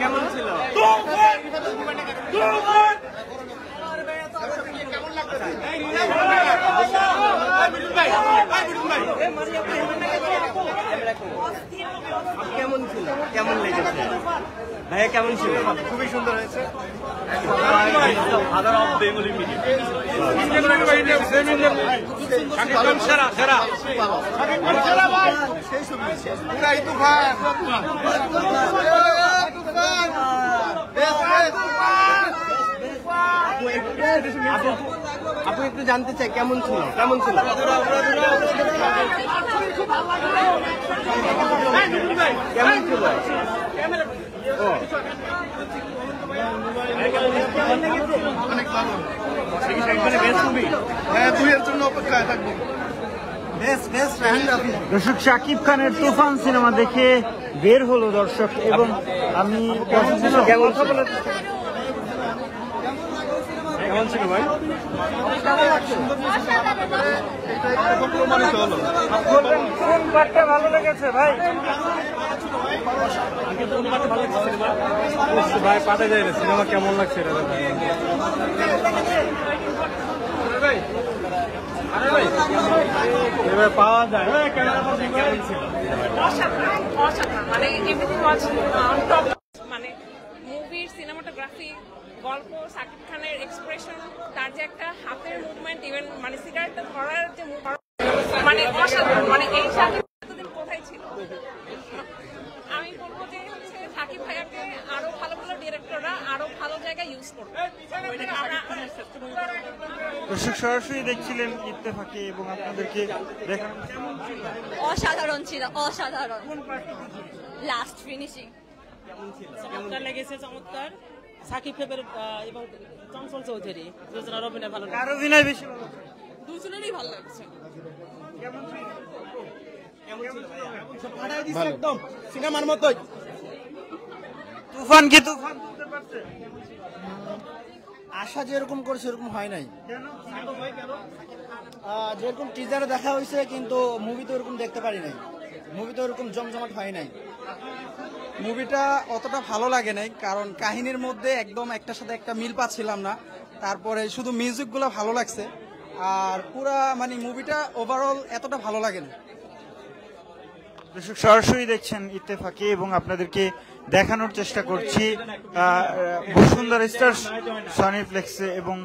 কেমন ছিল? কেমন ছিল কেমন লেগেছে ভাইয়া কেমন ছিল খুবই সুন্দর হয়েছে ফাদার অফ বেঙ্গলি মিডিয়া আপু আপু একটু জানতে চাই কেমন ছিল? কেমন ছিল? কেমন ছিল? হ্যাঁ জন্য অপেক্ষায় থাকব। বেস্ট বেস্ট রাহান দর্শক শাকিব খানের তুফান সিনেমা দেখে বের হলো দর্শক এবং আমি কেমন ছিল? কেমন ছিল ভাই? কোন পার্টটা ভালো লেগেছে ভাই ভাই পাঠে যায় না সিনেমা কেমন লাগছে এটা এবার পাওয়া যায় মানে মুভির সিনেমাটোগ্রাফি গল্প সাকিব খানের এক্সপ্রেশন তার যে একটা হাতের মুভমেন্ট ইভেন মানে সিগারেটটা ধরার যে মানে অসাধারণ মানে এই সাকিব এতদিন কোথায় ছিল? আমি বলব যে হচ্ছে সাকিব ভাইয়াকে আরও ভালো ভালো ডিরেক্টররা আরও ভালো জায়গায় ইউজ করবে। আমরা- দর্শক সরাসরি দেখছিলেন ইত্তেফাকে এবং আপনাদেরকে অসাধারণ ছিল অসাধারণ। লাস্ট ফিনিশিং চমৎকার লেগেছে চমৎকার। সাকিব এবং চঞ্চল চৌধুরী দুজনের অভিনয় ভালো কার অভিনয় বেশি ভালো দুজনেরই ভালো লাগছে। একদম সিনেমার মতোই। তুফান কি তুফান তুলতে পারছে? আশা যেরকম করে সেরকম হয় নাই। আহ, যেরকম টিজারে দেখা হয়েছে কিন্তু মুভি তো এরকম দেখতে পারি নাই। মুভি তো এরকম জমজমাট হয় নাই। মুভিটা অতটা ভালো লাগে নাই, কারণ কাহিনীর মধ্যে একদম একটার সাথে একটা মিল পাচ্ছিলাম না। তারপরে শুধু মিউজিকগুলো ভালো লাগছে, আর পুরা মানে মুভিটা ওভারঅল এতটা ভালো লাগে না। দর্শক, সরাসরি দেখছেন ইত্তেফাকে এবং আপনাদেরকে দেখানোর চেষ্টা করছি বসুন্ধরা স্টার সনি ফ্লেক্সে এবং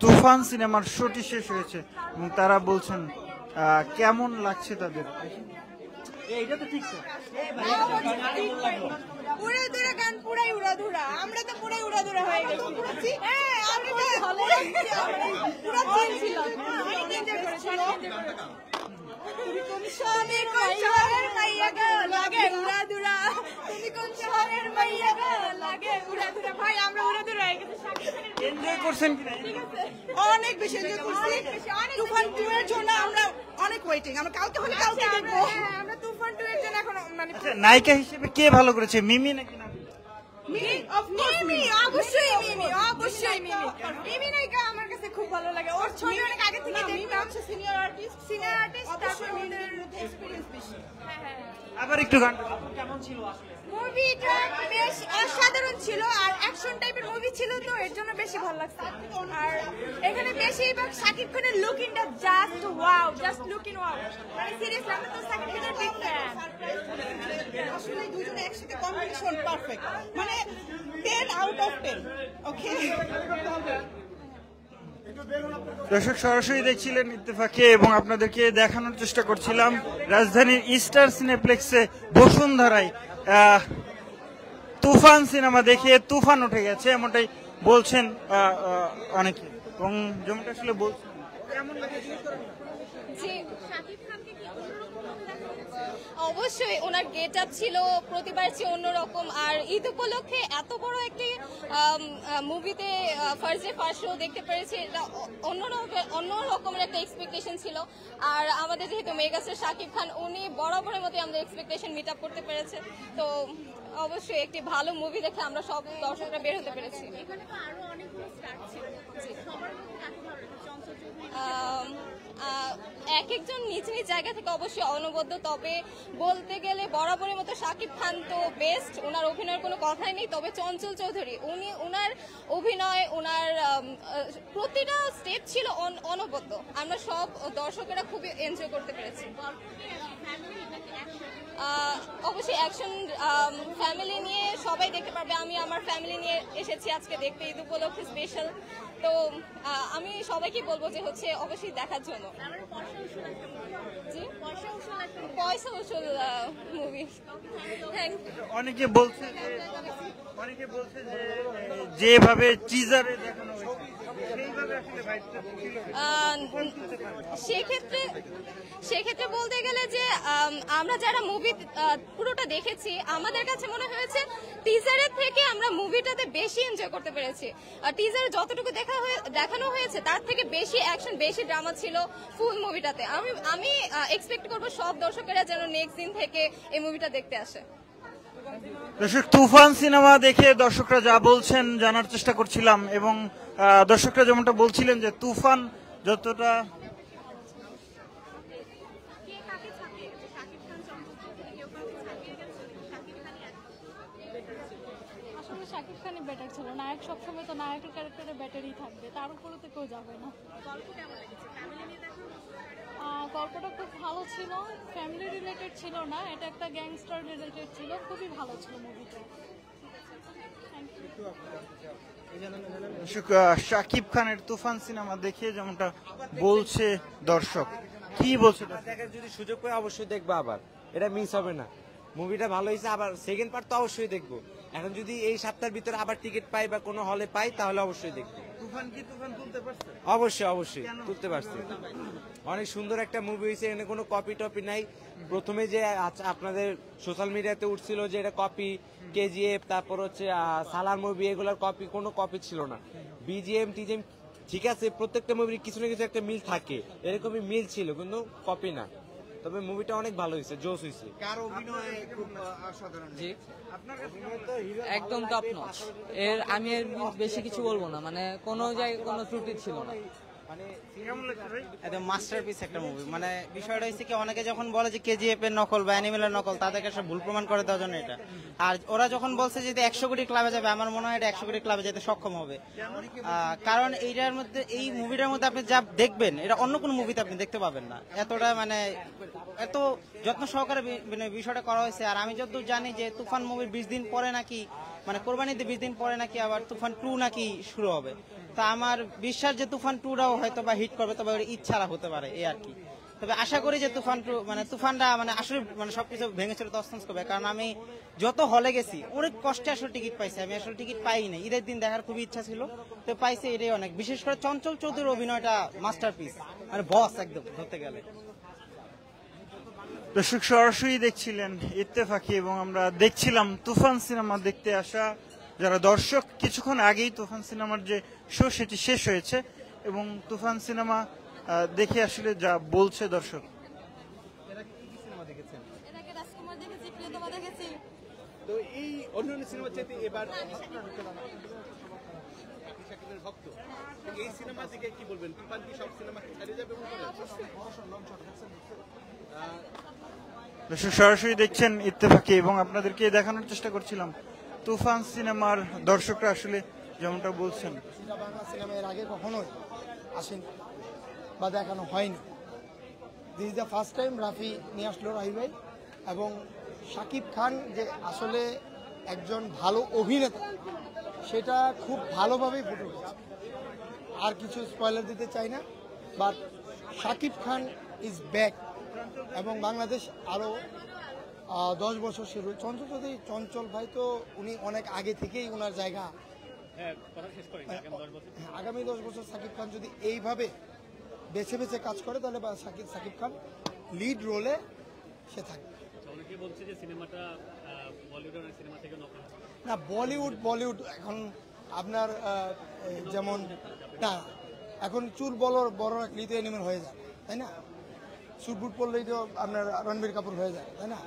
তুফান সিনেমার শোটি শেষ হয়েছে এবং তারা বলছেন কেমন লাগছে তাদের? পুরো দূরে গান পুরাই উড়াধুরা। আমরা তো পুরাই উড়াধুরা হয়ে গেছি। হ্যাঁ আমরা পুরো চিল ছিল। অনেক এনজয় করেছি তুমি কোন শহরের শহরের মাইয়া? গো লাগে উড়াধুরা। তুমি কোন শহরের মাইয়া? গো লাগে উড়াধুরা। ভাই আমরা উড়াধুরা হয়ে গেছি। এনজয় করছেন অনেক বেশি এনজয় করছি। তুফান টু এর জন্য আমরা অনেক ওয়েটিং আমরা কালকে হলে কালকে দেখব। আমরা তুফান টু এর জন্য এখন মানে আচ্ছা নায়িকা হিসেবে কে ভালো করেছে? মিমি নাকি না মিমি মিমি অবশ্যই মিমি অবশ্যই মিমি মিমি। নায়িকা। আমার কাছে খুব ভালো লাগে। ওর ছবি অনেক আগে থেকে দেখতাম। সিনিয়র আর্টিস্ট সিনিয়র আর্টিস্ট তারপর ওদের মধ্যে এক্সপেরিয়েন্স বেশি। হ্যাঁ হ্যাঁ। আবার একটু গান মুভিটা বেশ অসাধারণ ছিল আর অ্যাকশন টাইপের মুভি ছিল তো এর জন্য বেশি ভালো লাগছে। আর এখানে বেশিরভাগ শাকিব খানের লুকিংটা just wow just looking wow মানে সিরিয়াসলি আমি তো শাকিব খানের বিগ ফ্যান আসলে দুজনে একসাথে কম্বিনেশন পারফেক্ট মানে ten out of ten okay দর্শক সরাসরি দেখছিলেন ইত্তেফাকে এবং আপনাদেরকে দেখানোর চেষ্টা করছিলাম রাজধানীর ইস্টার সিনেপ্লেক্সে বসুন্ধরায় তুফান সিনেমা দেখে তুফান উঠে গেছে এমনটাই বলছেন অনেকে। এবং যেমনটা আসলে বলছেন। অবশ্যই ওনার গেট আপ ছিল প্রতিবার চেয়ে অন্যরকম। আর ঈদ উপলক্ষে এত বড় একটি মুভিতে ফার্স্ট ফার্স্ট শো দেখতে পেরেছি। এটা অ- অন্য রকম- অন্য রকমের একটা এক্সপেকটেশন ছিল। আর আমাদের যেহেতু মেগাস্টার শাকিব খান উনি বরাবরের মতো আমাদের এক্সপেকটেশন মিট আপ করতে পেরেছে। তো অবশ্যই একটি ভালো মুভি দেখে আমরা সব দর্শকরা বের হতে পেরেছি। এক একজন নিজ নিজ জায়গা থেকে অবশ্যই অনবদ্য। তবে বলতে গেলে বরাবরের মতো শাকিব খান তো বেস্ট ওনার অভিনয়ের কোনো কথাই নেই। তবে চঞ্চল চৌধুরী, উনি ওনার অভিনয় ওনার প্রতিটা স্টেপ ছিল অনবদ্য। আমরা সব দর্শকেরা খুবই এনজয় করতে পেরেছি। অবশ্যই অ্যাকশন ফ্যামিলি নিয়ে সবাই দেখতে পারবে। আমি আমার ফ্যামিলি নিয়ে এসেছি আজকে দেখতে। ঈদ উপলক্ষে স্পেশাল তো আমি সবাইকে বলব যে হচ্ছে অবশ্যই দেখার জন্য। পয়সা উসুল মুভি অনেকে বলছে অনেকে বলছে যে যেভাবে টিজারে দেখানো হয়েছে। সেক্ষেত্রে সেক্ষেত্রে বলতে গেলে যে আমরা যারা মুভি পুরোটা দেখেছি, আমাদের কাছে মনে হয়েছে টিজারের থেকে আমরা মুভিটাতে বেশি এনজয় করতে পেরেছি। আর টিজারে যতটুকু দেখা দেখানো হয়েছে, তার থেকে বেশি অ্যাকশন বেশি ড্রামা ছিল ফুল মুভিটাতে আমি আমি এক্সপেক্ট করব সব দর্শকেরা যেন নেক্সট দিন থেকে এই মুভিটা দেখতে আসে। দর্শক তুফান সিনেমা দেখে দর্শকরা যা বলছেন জানার চেষ্টা করছিলাম এবং দর্শকরা যেমনটা বলছিলেন যে তুফান যতটা শাকিব খানই বেটার ছিল নায়ক সবসময় তো নায়কের ক্যারেক্টারে ব্যাটারি থাকবে তার উপরে তো কেউ যাবে না। গল্পটা খুব ভালো ছিল। ফ্যামিলি রিলেটেড ছিল না এটা একটা গ্যাংস্টার রিলেটেড ছিল খুবই ভালো ছিল মুভিটা শাকিব খানের তুফান সিনেমা দেখে যেমনটা বলছে দর্শক কি বলছে দর্শক? দেখার যদি সুযোগ পাই অবশ্যই দেখব আবার। এটা মিস হবে না। মুভিটা ভালো হয়েছে আবার সেকেন্ড পার্ট তো অবশ্যই দেখব। এখন যদি এই সপ্তাহের ভিতরে আবার টিকিট পাই বা কোনো হলে পাই তাহলে অবশ্যই দেখব। অবশ্যই অবশ্যই তুলতে পারছি। অনেক সুন্দর একটা মুভি হয়েছে এখানে কোনো কপি টপি নাই। প্রথমে যে আপনাদের সোশ্যাল মিডিয়াতে উঠছিল যে এটা কপি কেজিএফ তারপর হচ্ছে সালার মুভি এগুলোর কপি কোনো কপি ছিল না। বিজিএম টিজিএম ঠিক আছে প্রত্যেকটা মুভির কিছু না কিছু একটা মিল থাকে। এরকমই মিল ছিল কিন্তু কপি না। তবে মুভিটা অনেক ভালো হয়েছে জোস হয়েছে। কার অভিনয় খুব অসাধারণ জি। একদম টপ নচ এর আমি এর বেশি কিছু বলব না মানে কোনো জায়গায় কোনো ত্রুটি ছিল না। একদম মাস্টারপিস একটা মুভি মানে বিষয়টা হচ্ছে কি অনেকে যখন বলে যে কেজিএফ এর নকল বা অ্যানিমেলের নকল তাদেরকে সব ভুল প্রমাণ করে দেওয়ার জন্য এটা। আর ওরা যখন বলছে যে একশো কোটি ক্লাবে যাবে আমার মনে হয় এটা একশো কোটি ক্লাবে যেতে সক্ষম হবে। কারণ এইটার মধ্যে এই মুভিটার মধ্যে আপনি যা দেখবেন এটা অন্য কোনো মুভিতে আপনি দেখতে পাবেন না। এতটা মানে এত যত্ন সহকারে মানে বিষয়টা করা হয়েছে। আর আমি যতদূর জানি যে তুফান মুভির বিশ দিন পরে নাকি মানে কোরবানিতে বিশ দিন পরে নাকি আবার তুফান টু নাকি শুরু হবে। তা আমার বিশ্বাস যে তুফান টুটাও হয়তো বা হিট করবে, তবে ইচ্ছারা হতে পারে এই আর কি। তবে আশা করি যে তুফান টু মানে তুফানটা মানে আসলে মানে সবকিছু ভেঙে চলে তস্তস করবে, কারণ আমি যত হলে গেছি, অনেক কষ্টে আসলে টিকিট পাইছি, আমি আসলে টিকিট পাই না ঈদের দিন দেখার খুবই ইচ্ছা ছিল, তো পাইছি এটাই অনেক। বিশেষ করে চঞ্চল চৌধুরীর অভিনয়টা মাস্টারপিস মানে বস একদম ধরতে গেলে। দর্শক সরাসরি দেখছিলেন ইত্তেফাকি এবং আমরা দেখছিলাম তুফান সিনেমা দেখতে আসা যারা দর্শক কিছুক্ষণ আগেই তুফান সিনেমার যে শো সেটি শেষ হয়েছে এবং তুফান সিনেমা দেখে আসলে যা বলছে দর্শক। এটাকে রাজকুমার দেখেছি প্রিয়তমা দেখেছি। তো এই সিনেমা থেকে কি বলবেন? তুফান কি সব সিনেমা ছাড়িয়ে যাবে? সরাসরি দেখছেন ইত্তেফাকে এবং আপনাদেরকে দেখানোর চেষ্টা করছিলাম। তুফান সিনেমার দর্শকরা আসলে যেমনটা বলছেন। বাংলা সিনেমা এর আগে কখনোই আসেনি বা দেখানো হয়নি। This is the first time Rafi নিয়ে আসলো রাহি ভাই এবং শাকিব খান যে আসলে একজন ভালো অভিনেতা, সেটা খুব ভালোভাবেই ফুটে উঠেছে। আর কিছু স্পয়লার দিতে চাই না but Shakib Khan is back এবং বাংলাদেশ আরও দশ বছর সে রয়ে- চঞ্চল যদি চঞ্চল ভাই তো উনি অনেক আগে থেকেই ওনার জায়গা। হ্যাঁ, আগামী দশ বছর। সাকিব খান যদি এইভাবে বেছে বেছে কাজ করে তাহলে সাকিব সাকিব খান লিড রোলে সে থাকবে না বলিউড বলিউড এখন আপনার যেমন না এখন চুল বড় বড় রাখলেই তো এনিমেল হয়ে যায় তাই না? স্যুট বুট পরলেই তো আপনার রণবীর কাপুর হয়ে যায় তাই না?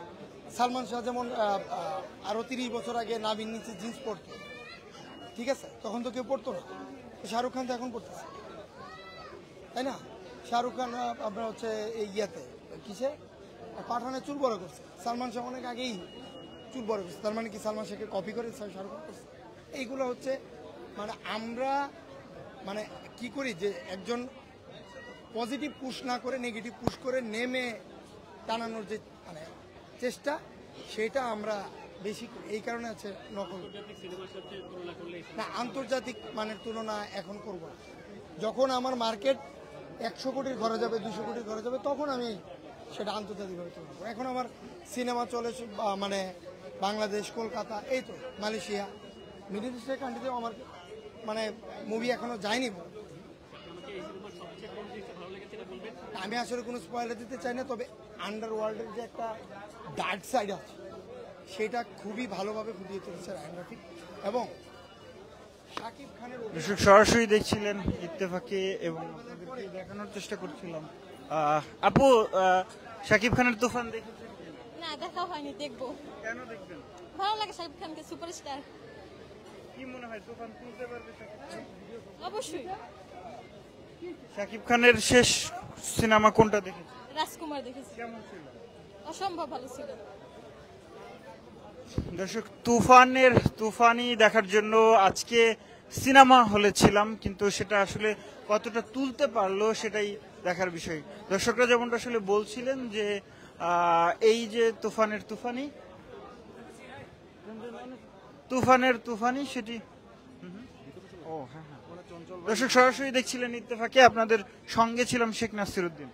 সালমান শাহ যেমন আহ, তিরিশ বছর আগে নাবির নিচে জিন্স পরতো ঠিক আছে? তখন তো কেউ পরতো না। শাহরুখ খান তো এখন পড়তেছে তাই না? শাহরুখ খান আপনার হচ্ছে এই ইয়েতে কিসে? পাঠানে চুল বড় করছে। সালমান শাহ অনেক আগেই চুল বড় করছে। তার মানে কি সালমান শাহকে কপি করে শাহরুখ খান করছে? এইগুলো হচ্ছে মানে আমরা মানে কি করি যে একজন পজিটিভ পুশ না করে নেগেটিভ পুশ করে নেমে টানানোর যে মানে চেষ্টা, সেটা আমরা বেশি এই কারণে আছে নকল। না, আন্তর্জাতিক মানের তুলনা এখন করব না। যখন আমার মার্কেট একশো কোটির ঘরে যাবে, দুশো কোটির ঘরে যাবে, তখন আমি সেটা আন্তর্জাতিকভাবে তুলনা করব এখন আমার সিনেমা চলে মানে বাংলাদেশ, কলকাতা, এই তো, মালয়েশিয়া, মিডিল ইস্টের কান্ট্রিতেও আমার মানে মুভি এখনও যায়নি। আমি আসলে কোনো স্পয়লার দিতে চাই না তবে আন্ডার ওয়ার্ল্ডের যে একটা ডার্ক সাইড আছে সেটা খুবই ভালোভাবে ফুটিয়ে তুলেছে রায়ন রাফি। এবং শাকিব খানের দর্শক সরাসরি দেখছিলেন ইত্তেফাকে এবং দেখানোর চেষ্টা করছিলাম। আপু শাকিব খানের তুফান দেখেছেন না দেখা হয়নি দেখব। কেন দেখবেন? ভালো লাগে শাকিব খানকে সুপারস্টার কি মনে হয় তুফান তুলতে পারবে শাকিব খান? অবশ্যই। শাকিব খানের শেষ সিনেমা কোনটা দেখেছেন? রাজকুমার দেখেছি। কেমন ছিল? অসম্ভব ভালো ছিল। দর্শক তুফানের তুফানি দেখার জন্য আজকে সিনেমা হলে ছিলাম কিন্তু সেটা আসলে কতটা তুলতে পারল সেটাই দেখার বিষয়। দর্শকরা যেমনটা আসলে বলছিলেন যে এই যে তুফানের তুফানি তুফানের তুফানি সেটি। ও হ্যাঁ হ্যাঁ। দর্শক সরাসরি দেখছিলেন ইত্তেফাকে আপনাদের সঙ্গে ছিলাম শেখ নাসির উদ্দিন